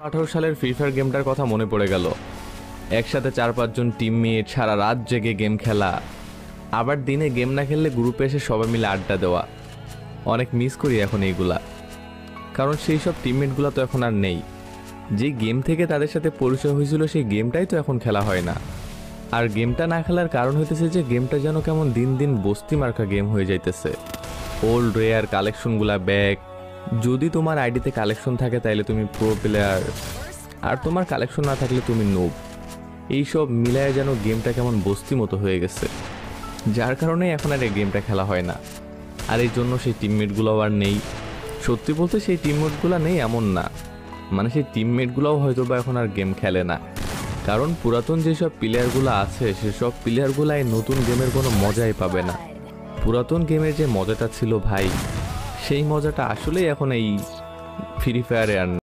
আঠারো সালের free fire গেমটার কথা মনে পড়ে গেল। একসাথে চার পাঁচজন টিম টিমমেট সারা রাত জেগে গেম খেলা। আবার দিনে গেম না খেললে গ্রুপে এসে সবাই মিলে আড্ডা দেওয়া। অনেক মিস করি এখন এইগুলা। কারণ সেই সব টিমমেটগুলো তো এখন আর নেই। যে গেম থেকে তাদের সাথে পরিচয় হয়েছিল সেই গেমটাই তো এখন খেলা হয় না। আর গেমটা না খেলার কারণ হইতেছে যে গেমটা যেন কেমন দিন দিন বস্তি মার্কা গেম হয়ে যাইতেছে। ওল্ড রেয়ার কালেকশনগুলা ব্যাগ যদি তোমার আইডিতে কালেকশন থাকে তাহলে তুমি প্রো প্লেয়ার আর তোমার কালেকশন না থাকলে তুমি নোব এইসব মিলায় যেন গেমটা কেমন বস্তি মতো হয়ে গেছে। যার কারণে এখন আর এই গেমটা খেলা হয় না। আর এই জন্য সেই টিমমেটগুলো আর নেই। সত্যি বলতে সেই টিমমেটগুলো নেই এমন না। মানে সেই টিমমেটগুলোও হয়তো বা এখন আর গেম খেলে না। কারণ পুরাতন যেসব প্লেয়ারগুলো আছে, সেসব প্লেয়ারগুলো এই নতুন গেমের কোনো মজাই পাবে না। পুরাতন গেমের যে মজাটা ছিল ভাই সেই মজাটা আসলেই এখন এই ফ্রি ফায়ারে আর